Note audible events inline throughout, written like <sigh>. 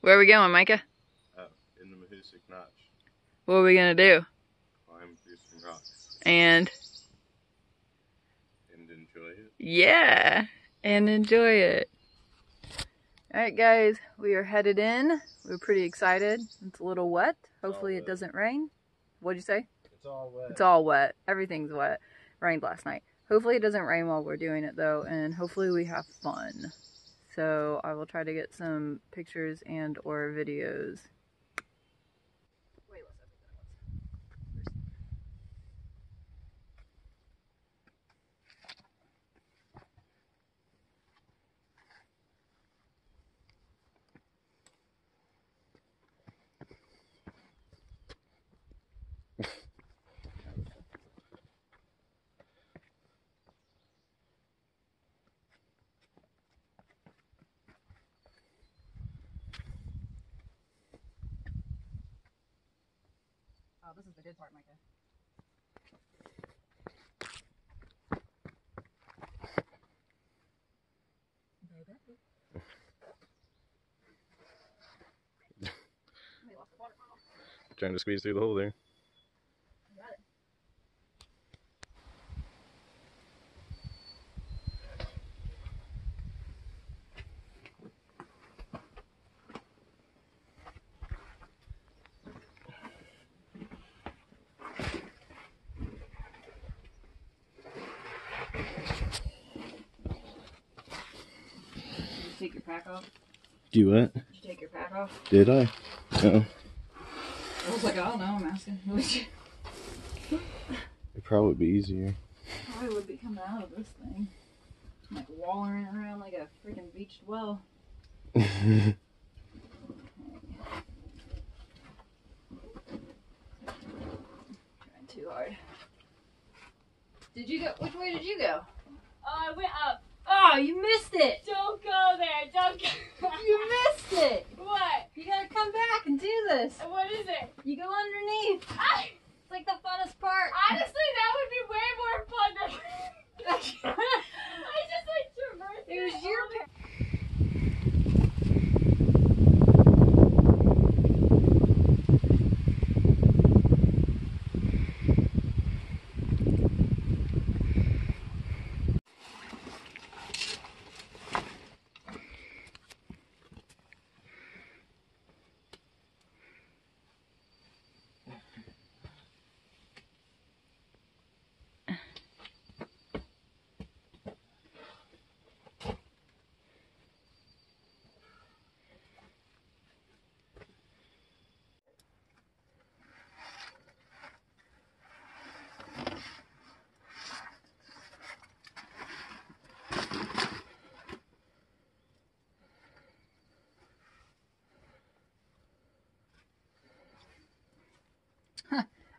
Where are we going, Micah? Oh, in the Mahoosuc Notch. What are we gonna do? Climb through some rocks And and enjoy it. yeah, and enjoy it. All right, guys, we are headed in. We're pretty excited. It's a little wet. Hopefully, it doesn't rain. What'd you say? It's all wet. It's all wet. Everything's wet. Rained last night. Hopefully it doesn't rain while we're doing it though, and hopefully we have fun. So I will try to get some pictures and or videos. Oh, this is the good part, Micah. Trying to squeeze through the hole there. Pack off? Do what? Did you take your pack off? Did I? No. I was like, I don't know, I'm asking. <laughs> It'd probably would be easier. Probably would be coming out of this thing. I'm like wallering around like a freaking beached well. <laughs> Trying too hard. Did you go? Which way did you go? Oh, I went up. Oh, you missed it! Don't go there. Don't go. <laughs> You missed it! What? You gotta come back and do this. What is it? You go underneath. I, It's like the funnest part. honestly, that would be way more fun than. I just like traversed It was your all the-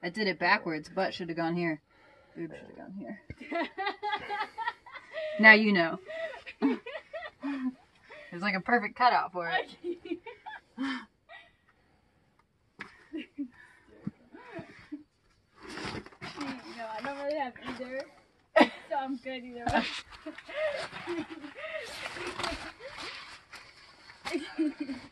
I did it backwards. Butt should have gone here. Boob should have gone here. <laughs> Now you know. <laughs> It's like a perfect cutout for it. <laughs> no, I don't really have either. So I'm good either way.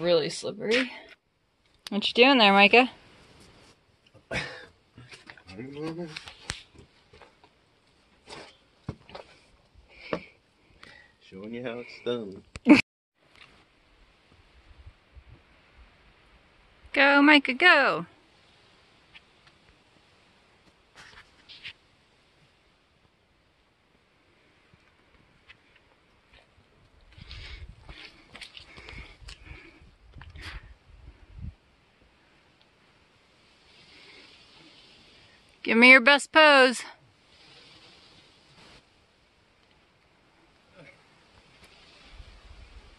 Really slippery. What you doing there, Micah? Showing you how it's done. Go, Micah, go. Give me your best pose.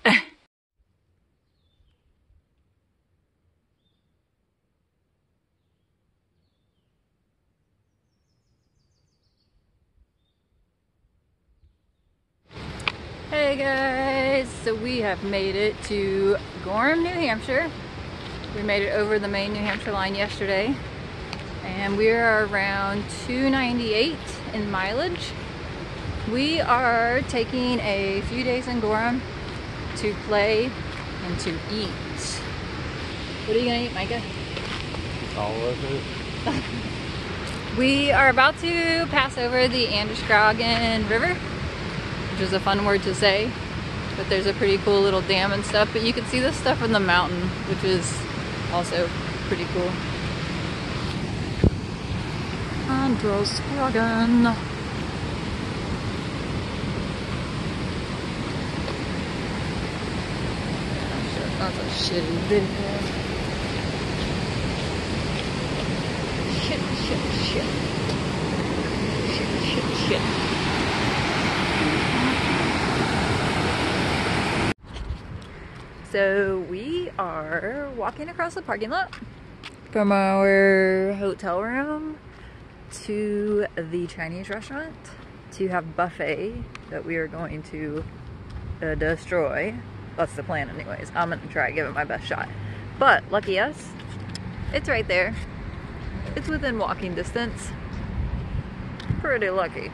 <laughs> Hey guys, so we have made it to Gorham, New Hampshire. We made it over the Maine New Hampshire line yesterday and we are around 298 in mileage. We are taking a few days in Gorham to play and to eat. What are you gonna eat, Micah? All of it. <laughs> We are about to pass over the Androscoggin River, which is a fun word to say, but there's a pretty cool little dam and stuff, but you can see this stuff from the mountain, which is also pretty cool. Androscoggin. That's a. Shit, shit, shit. Shit, shit, shit. So we are walking across the parking lot from our hotel room to the Chinese restaurant to have buffet that we are going to uh, destroy. That's the plan anyways. I'm gonna try give it my best shot. But lucky us, it's right there. It's within walking distance. Pretty lucky.